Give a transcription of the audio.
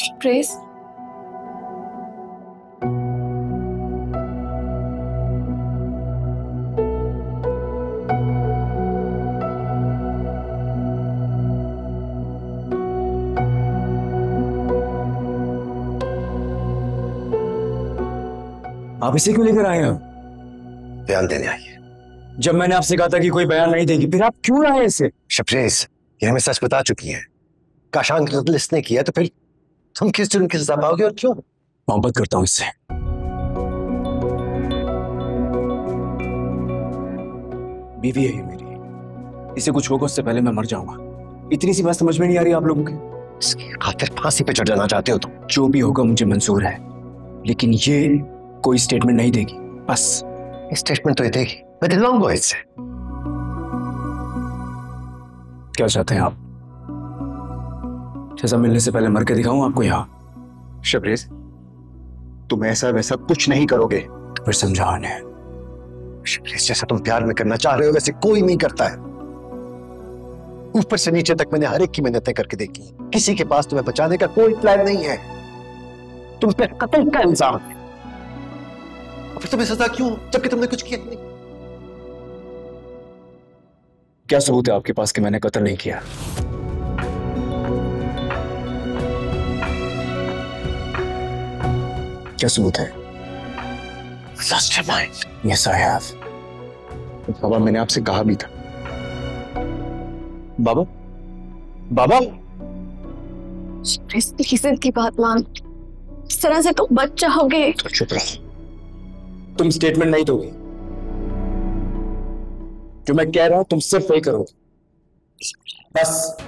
Press आप इसे क्यों लेकर आए हैं? बयान देने आइए। जब मैंने आपसे कहा था कि कोई बयान नहीं देगी फिर आप क्यों आए इसे? शबरेज ये हमें सच बता चुकी है। काशांक कत्ल इसने किया तो फिर तुम किस जुर्म की सजा पाओगे और क्यों मोहब्बत करता हूँ इससे बीवी है ये मेरी इसे कुछ होगा उससे पहले मैं मर जाऊँगा इतनी सी बात समझ में नहीं आ रही आप लोगों की इसकी खातिर फांसी पे चढ़ जाना चाहते हो तुम जो भी होगा मुझे मंजूर है लेकिन ये कोई स्टेटमेंट नहीं देगी बस स्टेटमेंट तो ये देगी मैं दिलवाऊँगा इससे क्या चाहते हैं आप सजा मिलने से पहले मर के दिखाऊँ आपको यहाँ। शबरेज तुम ऐसा वैसा कुछ नहीं करोगे। तो फिर समझाने। है शबरेज जैसा तुम प्यार में करना चाह रहे हो वैसे कोई नहीं करता है। ऊपर से नीचे तक मैंने हर एक की मेहनतें करके देखी किसी के पास तुम्हें बचाने का कोई प्लान नहीं है। तुम पे कत्ल का इल्ज़ाम है। फिर तुम्हें सजा क्यों? जबकि तुमने कुछ किया नहीं। क्या सबूत है आपके पास कि मैंने कत्ल नहीं किया? क्या सबूत है? Lost your mind. Yes I have बाबा मैंने आपसे कहा भी था। बाबा? बाबा? प्लीज़ बात मान इस तरह से तुम बच जाओगे। तो चुप रहो। तुम स्टेटमेंट नहीं दोगे। जो मैं कह रहा हूँ तुम सिर्फ़ वही करोगे। बस।